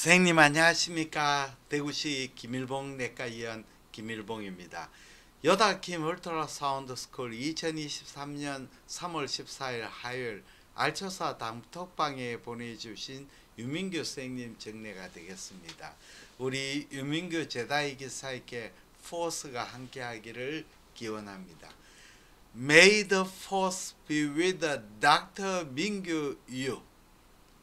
선생님 안녕하십니까? 대구시 김일봉 내과 의원 김일봉입니다. 요다킴 ultrasound school 2023년 3월 14일 화요일 알처사 단톡방에 보내주신 유민규 선생님 증례가 되겠습니다. 우리 유민규 제다이 기사에게 포스가 함께하기를 기원합니다. May the force be with Dr. 민규 유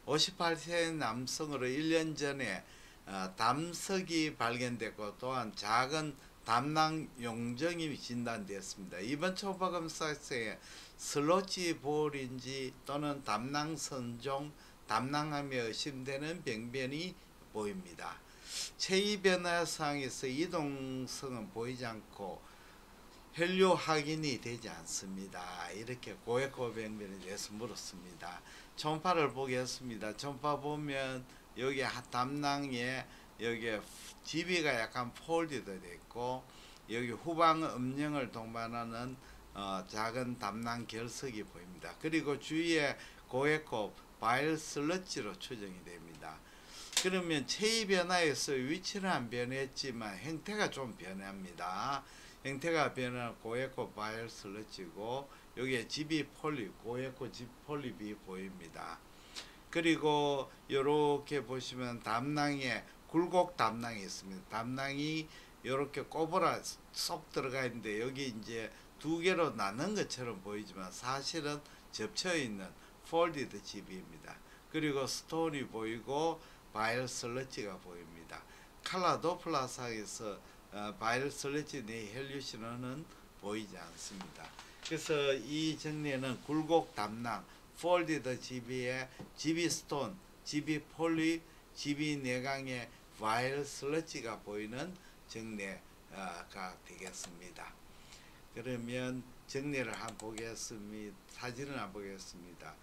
58세 남성으로 1년 전에 어, 담석이 발견됐고 또한 작은 담낭 용정이 진단되었습니다. 이번 초파 검사에 슬로치 볼인지 또는 담낭 선종, 담낭암이 의심되는 병변이 보입니다. 체위 변화 상에서 이동성은 보이지 않고 혈류 확인이 되지 않습니다. 이렇게 고액호 병변에 대해서 물었습니다. 초음파를 보겠습니다. 초음파 보면 여기 담낭에 여기 지비가 약간 폴드도 됐고 여기 후방 음영을 동반하는 어, 작은 담낭 결석이 보입니다. 그리고 주위에 고액호 바일 슬러지로 추정이 됩니다. 그러면 체위 변화에서 위치는 안 변했지만 형태가 좀 변합니다. 형태가 변한 고에코 바이올 슬러지고 여기에 GB polyp 고에코 GB polyp이 보입니다. 그리고 이렇게 보시면 담낭에 굴곡 담낭이 있습니다. 담낭이 이렇게 꼬부라 쏙 들어가 있는데 여기 이제 두 개로 나눈 것처럼 보이지만 사실은 접혀 있는 folded GB입니다. 그리고 stone이 보이고 bile sludge가 보입니다. 칼라 도 플라상에서 어, bile sludge 내 혈류 신호는 보이지 않습니다. 그래서 이 증례는 굴곡 담낭, folded GB에 GB stone, GB polyp, GB 내강의 bile sludge가 보이는 증례가 되겠습니다. 그러면 증례를 한번 보겠습니다. 사진을 한번 보겠습니다.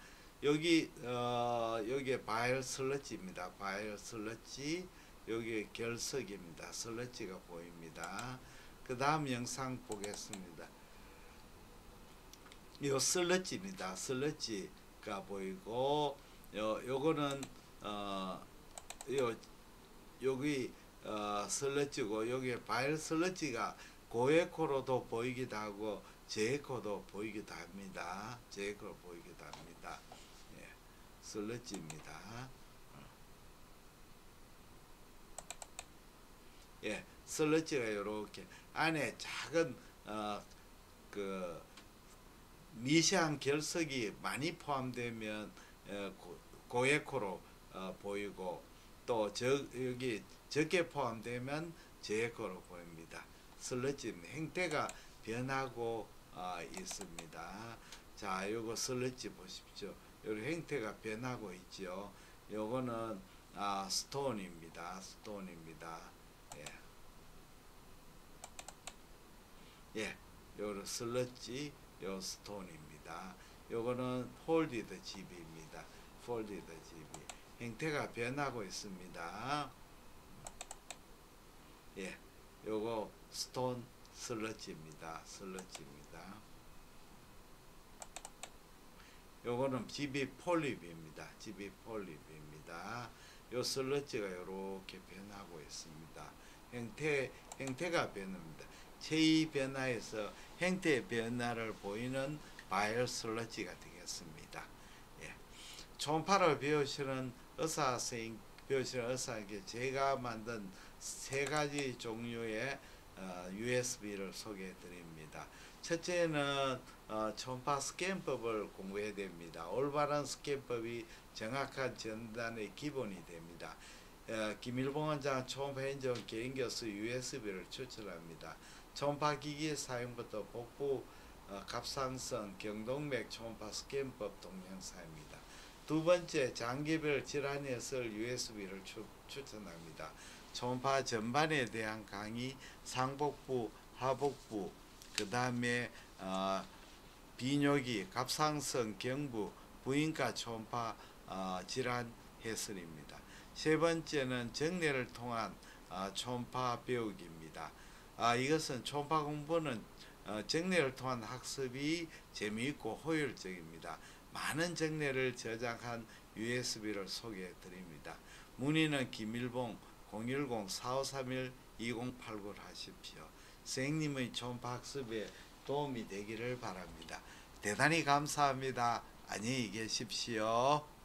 여기 어, 여기 bile sludge입니다. bile sludge 여기 결석입니다. 슬러지가 보입니다. 그 다음 영상 보겠습니다. 요 슬러지입니다. 슬러지가 보이고 요 요거는 어요 여기 어 슬러지고 여기 바일 슬러지가 고에코로도 보이기도 하고 제에코도 보이기도 합니다. 제에코로 보이기도 합니다. 예. 슬러지입니다. 예, 슬러지가 이렇게 안에 작은 어, 그 미세한 결석이 많이 포함되면 어, 고, 고에코로 어, 보이고 또 저, 여기 적게 포함되면 제에코로 보입니다. 슬러지 형태가 변하고 어, 있습니다. 자, 요거 sludge 보십시오. 요 형태가 변하고 있죠. 요거는 아, stone입니다. stone입니다. 예, 요 sludge, 요 stone입니다. 요거는 folded GB입니다. folded GB 형태가 변하고 있습니다. 예, 요거 stone sludge입니다. sludge입니다. 요거는 GB polyp입니다. GB polyp입니다. 요 sludge가 이렇게 변하고 있습니다. 형태 형태가 변합니다. 체위 변화에서 형태 변화를 보이는 bile sludge가 되겠습니다. 예. 초음파를 배우시는 의사 선생 배우시는 의사에게 제가 만든 세 가지 종류의 어, USB를 소개해 드립니다. 첫째는 어, 초음파 스캔법을 공부해야 됩니다. 올바른 스캔법이 정확한 전단의 기본이 됩니다. 어, 김일봉 원장 초음파 행정 개인 교수 USB를 추천합니다. 초음파 기기의 사용부터 복부 어, 갑상선 경동맥 초음파 스캔법 동영상입니다. 두 번째 장기별 질환에 쓸 USB를 추, 추천합니다. 초음파 전반에 대한 강의 상복부, 하복부, 그 다음에 어, 비뇨기, 갑상선, 경부, 부인과 초음파 어, 질환 해설입니다. 세 번째는 정례를 통한 어, 초음파 배우기입니다. 아, 이것은 초음파 공부는 어, 정례를 통한 학습이 재미있고 효율적입니다. 많은 정례를 저장한 USB를 소개해 드립니다. 문의는 김일봉 010-4531-2089를 하십시오. 선생님의 좋은 학습에 도움이 되기를 바랍니다. 대단히 감사합니다. 안녕히 계십시오.